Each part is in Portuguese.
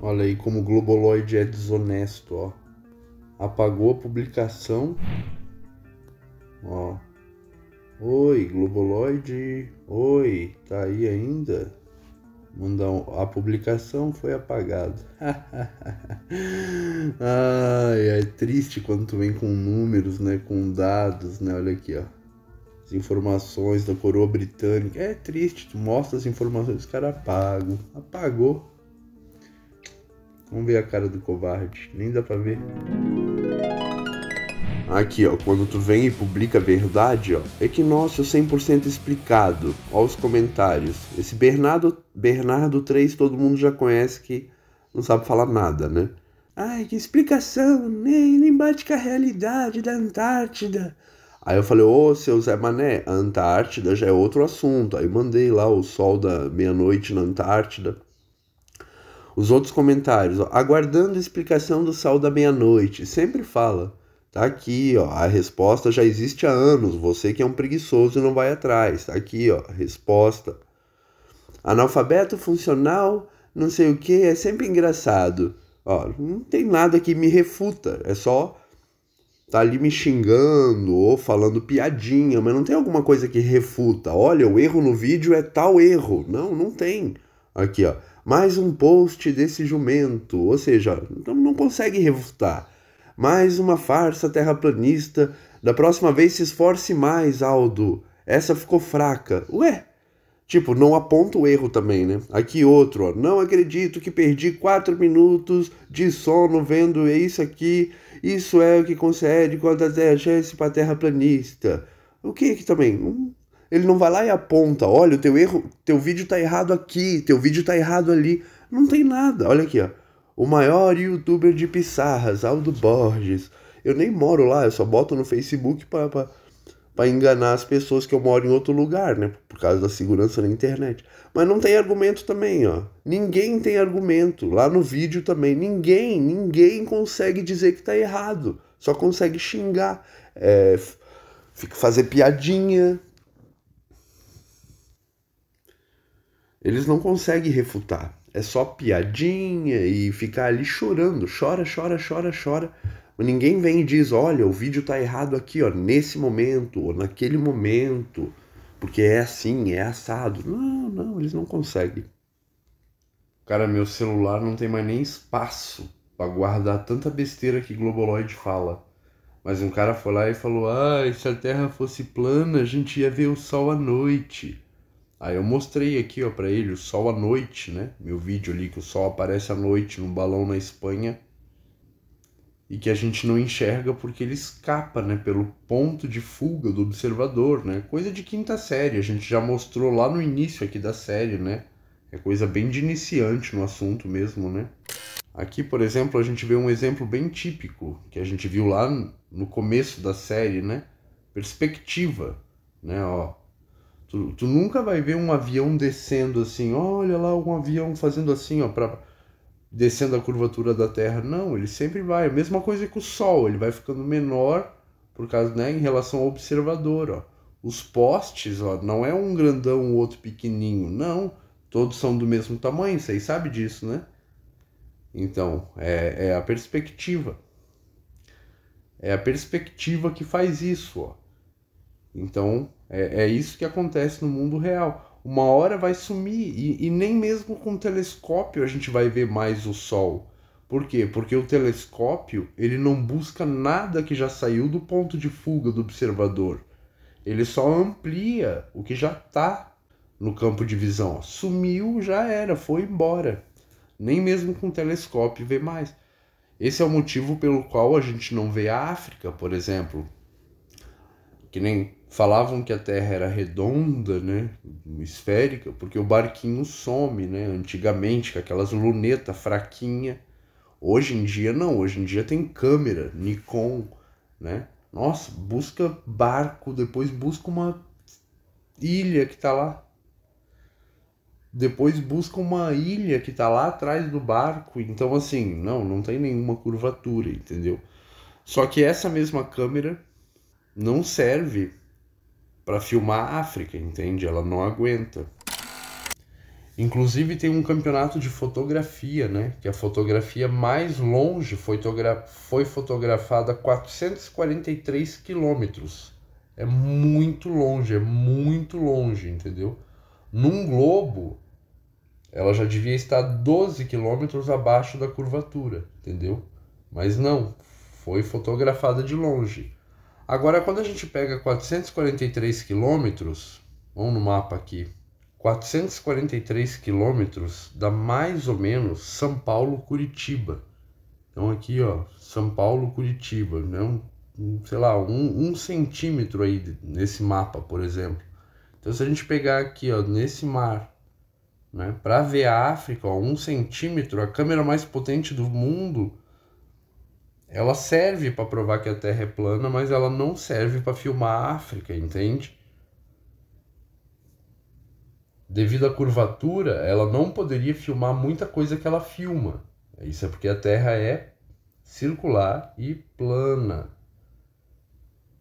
Olha aí como o Globoloid é desonesto, ó. Apagou a publicação. Ó. Oi, Globoloid. Oi, tá aí ainda? Mandar a publicação foi apagada. Ai, é triste quando tu vem com números, né, com dados, né? Olha aqui, ó. As informações da coroa britânica. É triste, tu mostra as informações, os caras apagam. Apagou. Vamos ver a cara do covarde. Nem dá pra ver. Aqui, ó, quando tu vem e publica a verdade, ó, equinócio 100% explicado. Ó os comentários. Esse Bernardo, Bernardo 3 todo mundo já conhece que não sabe falar nada, né? Ai, que explicação, nem, nem bate com a realidade da Antártida. Aí eu falei, ô seu Zé Mané, a Antártida já é outro assunto. Aí mandei lá o sol da meia-noite na Antártida. Os outros comentários, ó, aguardando explicação do sol da meia-noite. Sempre fala. Tá aqui, ó. A resposta já existe há anos. Você que é um preguiçoso e não vai atrás. Tá aqui, ó. Resposta. Analfabeto funcional, não sei o que, é sempre engraçado. Ó, não tem nada que me refuta. É só tá ali me xingando ou falando piadinha, mas não tem alguma coisa que refuta. Olha, o erro no vídeo é tal erro. Não, não tem. Aqui, ó. Mais um post desse jumento. Ou seja, não, consegue refutar. Mais uma farsa terraplanista. Da próxima vez se esforce mais, Aldo. Essa ficou fraca. Ué? Tipo, não aponta o erro também, né? Aqui outro, ó. Não acredito que perdi quatro minutos de sono vendo isso aqui. Isso é o que concede quando a chance para terraplanista. O que que também? Ele não vai lá e aponta, olha, o teu erro, teu vídeo tá errado aqui, teu vídeo tá errado ali. Não tem nada. Olha aqui, ó o maior youtuber de pissarras, Aldo Borges. Eu nem moro lá, eu só boto no Facebook para enganar as pessoas que eu moro em outro lugar, né? Por causa da segurança na internet. Mas não tem argumento também, ó. Ninguém tem argumento. Lá no vídeo também. Ninguém, ninguém consegue dizer que tá errado. Só consegue xingar. É, fazer piadinha. Eles não conseguem refutar é só piadinha e ficar ali chorando, chora, chora, chora, chora. Ninguém vem e diz, olha, o vídeo tá errado aqui, ó, nesse momento, ou naquele momento, porque é assim, é assado. Não, não, eles não conseguem. Cara, meu celular não tem mais nem espaço para guardar tanta besteira que Globoloid fala. Mas um cara foi lá e falou: Ah, se a Terra fosse plana, a gente ia ver o sol à noite. Aí eu mostrei aqui, ó, para ele o sol à noite, né? Meu vídeo ali que o sol aparece à noite num balão na Espanha e que a gente não enxerga porque ele escapa, né, pelo ponto de fuga do observador, né? Coisa de quinta série, a gente já mostrou lá no início aqui da série, né? É coisa bem de iniciante no assunto mesmo, né? Aqui, por exemplo, a gente vê um exemplo bem típico que a gente viu lá no começo da série, né? Perspectiva, né, ó Tu, tu nunca vai ver um avião descendo assim, olha lá um avião fazendo assim, ó, para descendo a curvatura da Terra. Não, ele sempre vai. A mesma coisa que o Sol, ele vai ficando menor por causa, né, em relação ao observador, ó. Os postes, ó, não é um grandão, o outro pequenininho, não. Todos são do mesmo tamanho, vocês sabem disso, né? Então, é, é a perspectiva. É a perspectiva que faz isso, ó. Então, é, é isso que acontece no mundo real. Uma hora vai sumir e, e nem mesmo com telescópio a gente vai ver mais o Sol. Por quê? Porque o telescópio ele não busca nada que já saiu do ponto de fuga do observador. Ele só amplia o que já está no campo de visão. Sumiu, já era, foi embora. Nem mesmo com telescópio vê mais. Esse é o motivo pelo qual a gente não vê a África, por exemplo. Que nem falavam que a Terra era redonda, né, esférica, porque o barquinho some, né, antigamente com aquelas lunetas fraquinha. Hoje em dia não, hoje em dia tem câmera, Nikon, né? Nossa, busca barco, depois busca uma ilha que tá lá. Depois busca uma ilha que tá lá atrás do barco. Então assim, não, não tem nenhuma curvatura, entendeu? Só que essa mesma câmera não serve para filmar a África, entende? Ela não aguenta. Inclusive tem um campeonato de fotografia, né? Que a fotografia mais longe foi, foi fotografada a 443 quilômetros. É muito longe, é muito longe, entendeu? Num globo, ela já devia estar 12 quilômetros abaixo da curvatura, entendeu? Mas não, foi fotografada de longe. Agora, quando a gente pega 443 quilômetros, vamos no mapa aqui, 443 quilômetros dá mais ou menos São Paulo-Curitiba. Então aqui, ó, São Paulo-Curitiba, né? Um, um, sei lá, um, um centímetro aí nesse mapa, por exemplo. Então se a gente pegar aqui, ó, nesse mar, né, para ver a África, ó, um centímetro, a câmera mais potente do mundo, ela serve para provar que a Terra é plana, mas ela não serve para filmar a África, entende? devido à curvatura, ela não poderia filmar muita coisa que ela filma. Isso é porque a Terra é circular e plana.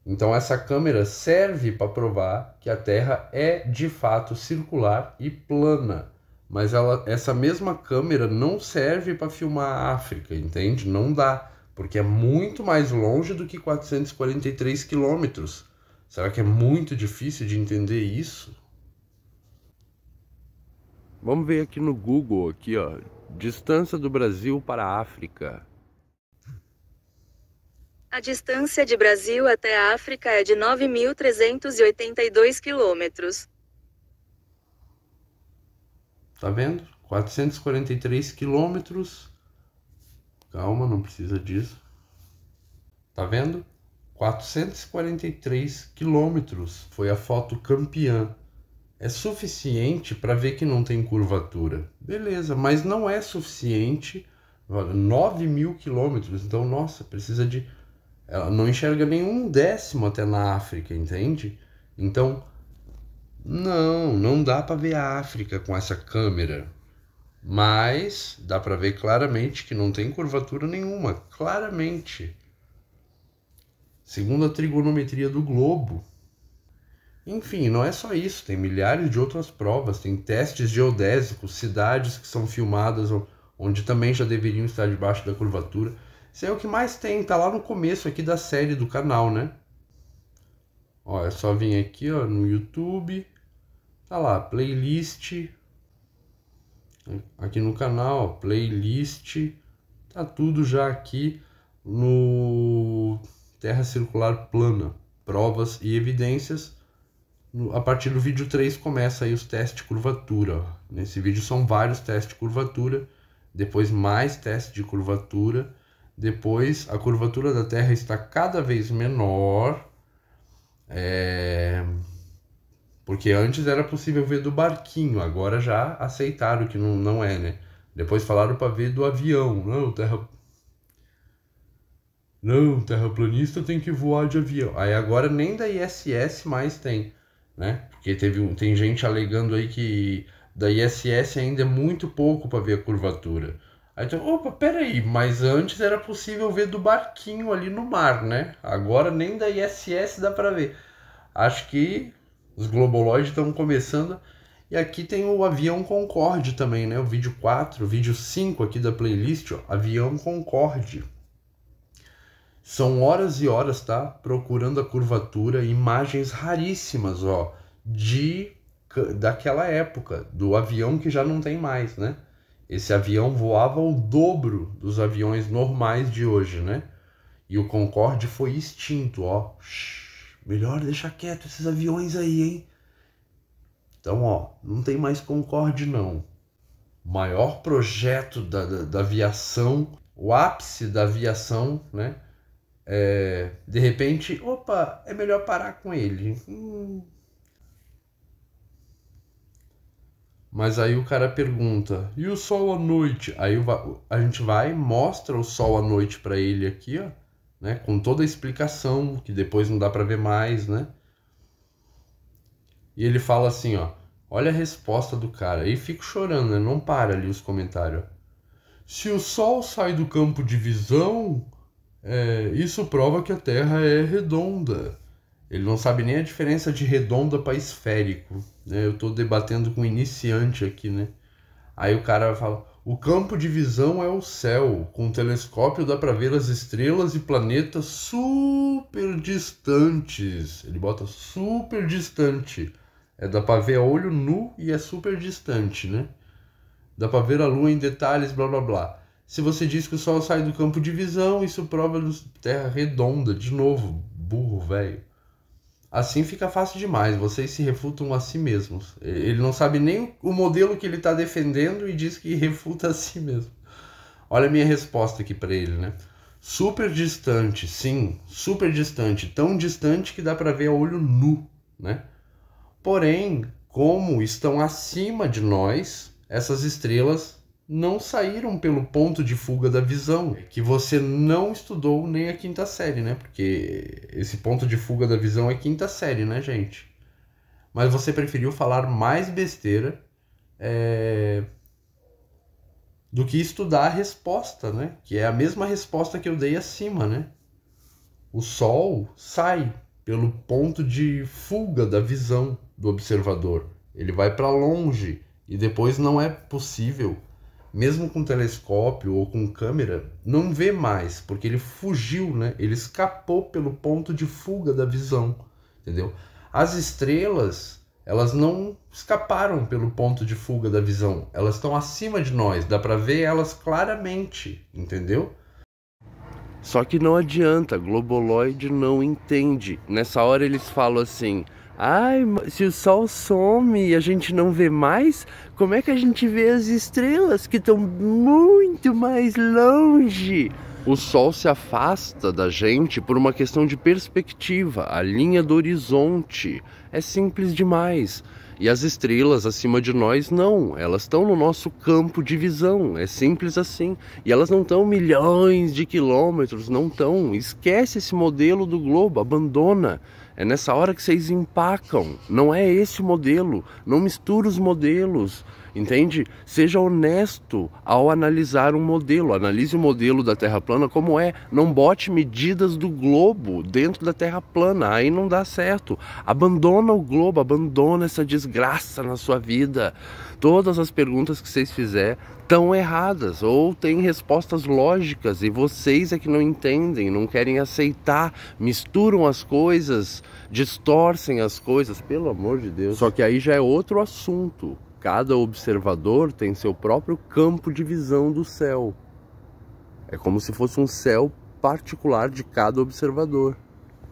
Então essa câmera serve para provar que a Terra é de fato circular e plana. Mas ela, essa mesma câmera não serve para filmar a África, entende? Não dá, porque é muito mais longe do que 443 quilômetros. Será que é muito difícil de entender isso? Vamos ver aqui no Google, aqui ó, distância do Brasil para a África. A distância de Brasil até a África é de 9.382 quilômetros. Tá vendo? 443 quilômetros. Calma, não precisa disso. Tá vendo? 443 quilômetros foi a foto campeã é suficiente para ver que não tem curvatura. Beleza, mas não é suficiente. 9 mil quilômetros, então, nossa, precisa de. Ela não enxerga nenhum décimo até na África, entende? Então, não, não dá para ver a África com essa câmera. Mas dá para ver claramente que não tem curvatura nenhuma, claramente. Segundo a trigonometria do globo, enfim, não é só isso, tem milhares de outras provas, tem testes geodésicos, cidades que são filmadas onde também já deveriam estar debaixo da curvatura. Isso é o que mais tem, tá lá no começo aqui da série do canal, né? Ó, é só vir aqui, ó, no YouTube, tá lá, playlist, aqui no canal, playlist, tá tudo já aqui no Terra Circular Plana, provas e evidências a partir do vídeo 3 começa aí os testes de curvatura. Nesse vídeo são vários testes de curvatura, depois mais testes de curvatura, depois a curvatura da Terra está cada vez menor, é... porque antes era possível ver do barquinho, agora já aceitaram que não, não é, né? Depois falaram para ver do avião, não, Terra não, terraplanista tem que voar de avião. Aí agora nem da ISS mais tem né? Porque teve um, tem gente alegando aí que da ISS ainda é muito pouco para ver a curvatura. Aí então, opa, peraí, mas antes era possível ver do barquinho ali no mar, né? Agora nem da ISS dá para ver. Acho que os globoloides estão começando. E aqui tem o avião Concorde também, né? O vídeo 4, o vídeo 5 aqui da playlist, ó, avião Concorde. São horas e horas, tá? Procurando a curvatura, imagens raríssimas, ó, de daquela época, do avião que já não tem mais, né? Esse avião voava o dobro dos aviões normais de hoje, né? E o Concorde foi extinto, ó. Melhor deixar quieto esses aviões aí, hein? Então, ó, não tem mais Concorde não. Maior projeto da, da, da aviação, o ápice da aviação, né? é, de repente, opa, é melhor parar com ele. Hum. Mas aí o cara pergunta, e o sol à noite? Aí a gente vai, mostra o sol à noite para ele aqui, ó, né? Com toda a explicação, que depois não dá para ver mais, né? E ele fala assim, ó, olha a resposta do cara. E fico chorando, né? Não para ali os comentários. Se o sol sai do campo de visão, é, isso prova que a Terra é redonda. Ele não sabe nem a diferença de redonda para esférico. Né? Eu estou debatendo com um iniciante aqui, né? Aí o cara fala: o campo de visão é o céu. Com o telescópio dá para ver as estrelas e planetas super distantes. Ele bota super distante. É dá para ver a olho nu e é super distante, né? Dá para ver a lua em detalhes, blá blá blá. Se você diz que o sol sai do campo de visão, isso prova terra redonda, de novo, burro, velho. Assim fica fácil demais, vocês se refutam a si mesmos. Ele não sabe nem o modelo que ele está defendendo e diz que refuta a si mesmo. Olha a minha resposta aqui para ele, né? Super distante, sim, super distante, tão distante que dá para ver a olho nu, né? Porém, como estão acima de nós, essas estrelas não saíram pelo ponto de fuga da visão, que você não estudou nem a quinta série, né? Porque esse ponto de fuga da visão é quinta série, né, gente? Mas você preferiu falar mais besteira é... do que estudar a resposta, né? Que é a mesma resposta que eu dei acima, né? O Sol sai pelo ponto de fuga da visão do observador. Ele vai para longe e depois não é possível mesmo com telescópio ou com câmera, não vê mais, porque ele fugiu, né? Ele escapou pelo ponto de fuga da visão, entendeu? As estrelas, elas não escaparam pelo ponto de fuga da visão, elas estão acima de nós, dá para ver elas claramente, entendeu? Só que não adianta, Globoloid não entende. Nessa hora eles falam assim: Ai, se o sol some e a gente não vê mais, como é que a gente vê as estrelas que estão muito mais longe? O sol se afasta da gente por uma questão de perspectiva, a linha do horizonte. É simples demais. E as estrelas acima de nós não, elas estão no nosso campo de visão, é simples assim. E elas não estão milhões de quilômetros, não estão. Esquece esse modelo do globo, abandona. É nessa hora que vocês empacam. Não é esse o modelo. Não mistura os modelos. Entende? Seja honesto ao analisar um modelo. Analise o modelo da Terra plana como é. Não bote medidas do globo dentro da Terra plana. Aí não dá certo. Abandona o globo, abandona essa desgraça na sua vida. Todas as perguntas que vocês fizerem estão erradas ou têm respostas lógicas e vocês é que não entendem, não querem aceitar, misturam as coisas, distorcem as coisas, pelo amor de Deus. Só que aí já é outro assunto. Cada observador tem seu próprio campo de visão do céu. É como se fosse um céu particular de cada observador.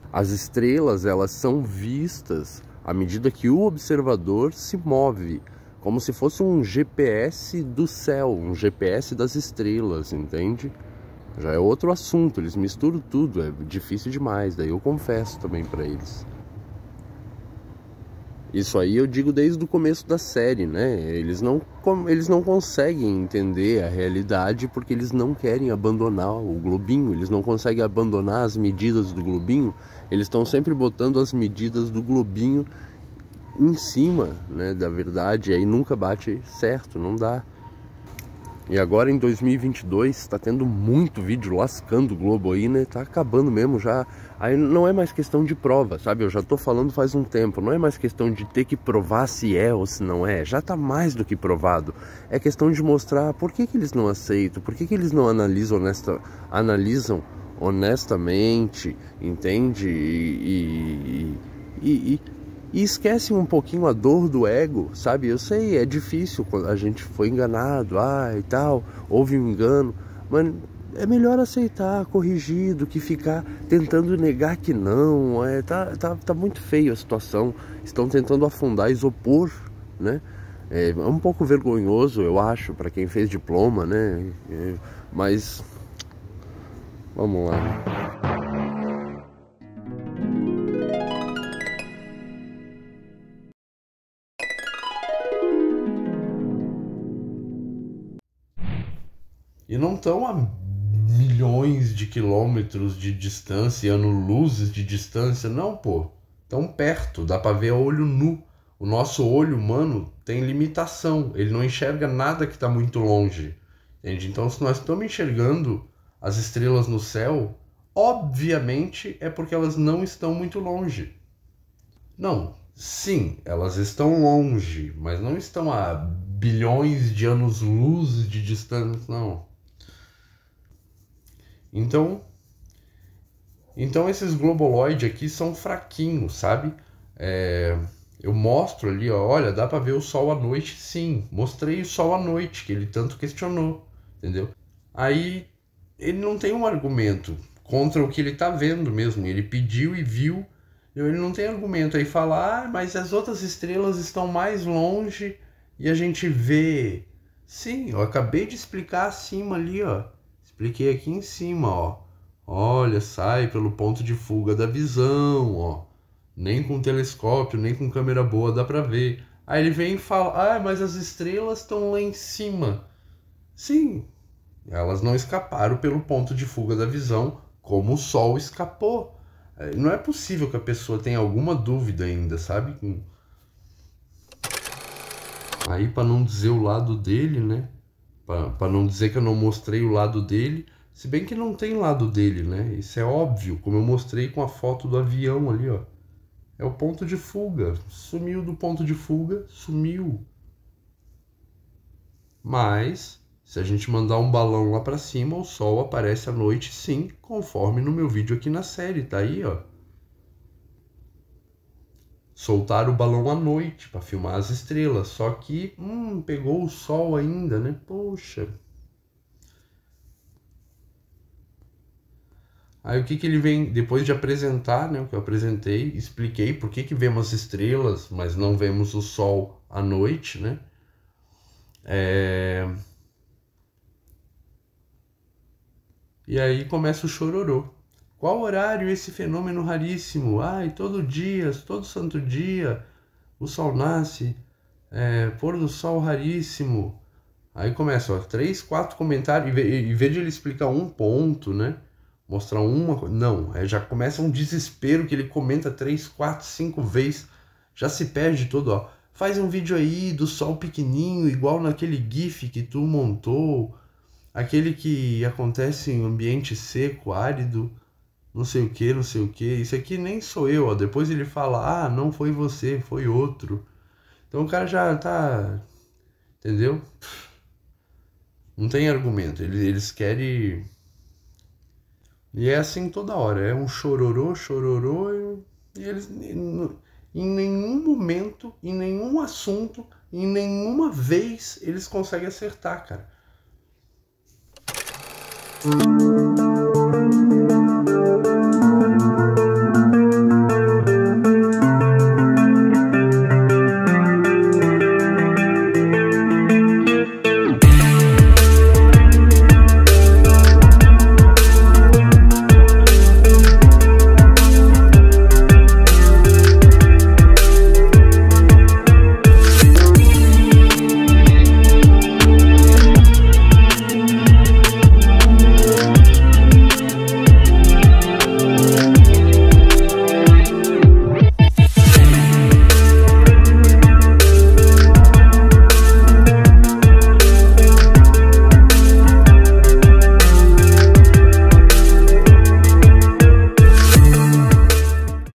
As estrelas, elas são vistas à medida que o observador se move como se fosse um GPS do céu, um GPS das estrelas, entende? Já é outro assunto, eles misturam tudo, é difícil demais, daí eu confesso também para eles. Isso aí eu digo desde o começo da série, né? Eles não, eles não conseguem entender a realidade porque eles não querem abandonar o globinho, eles não conseguem abandonar as medidas do globinho, eles estão sempre botando as medidas do globinho em cima né, da verdade, aí nunca bate certo, não dá. E agora em 2022 está tendo muito vídeo lascando o Globo aí, né? Tá acabando mesmo já. Aí não é mais questão de prova, sabe? Eu já tô falando faz um tempo. Não é mais questão de ter que provar se é ou se não é. Já tá mais do que provado. É questão de mostrar por que, que eles não aceitam, por que, que eles não analisam, honesta, analisam honestamente, entende? e, e, e, e e esquece um pouquinho a dor do ego, sabe? Eu sei, é difícil quando a gente foi enganado, ah, e tal, houve um engano, mas é melhor aceitar, corrigir, do que ficar tentando negar que não. É, tá, tá, tá muito feio a situação. Estão tentando afundar isopor, né? É, é um pouco vergonhoso, eu acho, para quem fez diploma, né? É, mas vamos lá. E não estão a milhões de quilômetros de distância, ano-luzes de distância, não, pô. Tão perto, dá para ver a olho nu. O nosso olho humano tem limitação, ele não enxerga nada que está muito longe. Entende? Então, se nós estamos enxergando as estrelas no céu, obviamente é porque elas não estão muito longe. Não, sim, elas estão longe, mas não estão a bilhões de anos-luz de distância. Não. Então, então esses globoloides aqui são fraquinhos, sabe? É, eu mostro ali, ó, olha, dá para ver o sol à noite, sim. Mostrei o sol à noite, que ele tanto questionou, entendeu? Aí ele não tem um argumento contra o que ele tá vendo mesmo. Ele pediu e viu, ele não tem argumento. Aí fala, ah, mas as outras estrelas estão mais longe e a gente vê. Sim, eu acabei de explicar acima ali, ó. Expliquei aqui em cima, ó. Olha, sai pelo ponto de fuga da visão, ó. Nem com telescópio, nem com câmera boa dá para ver. Aí ele vem e fala: "Ah, mas as estrelas estão lá em cima". Sim, elas não escaparam pelo ponto de fuga da visão como o Sol escapou. É, não é possível que a pessoa tenha alguma dúvida ainda, sabe? Aí, para não dizer o lado dele, né? Para não dizer que eu não mostrei o lado dele, se bem que não tem lado dele, né? Isso é óbvio, como eu mostrei com a foto do avião ali, ó. É o ponto de fuga. Sumiu do ponto de fuga, sumiu. Mas, se a gente mandar um balão lá para cima, o sol aparece à noite sim, conforme no meu vídeo aqui na série, tá aí, ó. Soltar o balão à noite para filmar as estrelas, só que, hum, pegou o sol ainda, né? Poxa, Aí o que, que ele vem, depois de apresentar, né, o que eu apresentei, expliquei por que, que vemos estrelas, mas não vemos o sol à noite, né? É... E aí começa o chororô. Qual horário esse fenômeno raríssimo? Ai, todo dia, todo santo dia, o sol nasce, é, pôr do sol raríssimo. Aí começa, ó, três, quatro comentários, em vez de ele explicar um ponto, né? mostrar uma coisa. Não, é, já começa um desespero que ele comenta três, quatro, cinco vezes, já se perde todo, ó. Faz um vídeo aí do sol pequenininho, igual naquele GIF que tu montou, aquele que acontece em ambiente seco, árido, não sei o que, não sei o que. Isso aqui nem sou eu, ó. Depois ele fala, ah, não foi você, foi outro. Então o cara já tá. Entendeu? Não tem argumento. Eles, eles querem e é assim toda hora, é um chororô, chororô, e eles em nenhum momento, em nenhum assunto, em nenhuma vez eles conseguem acertar, cara.